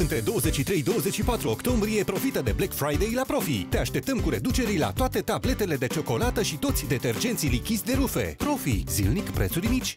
Între 23-24 octombrie profită de Black Friday la Profi. Te așteptăm cu reduceri la toate tabletele de ciocolată și toți detergenții lichizi de rufe. Profi. Zilnic prețuri mici.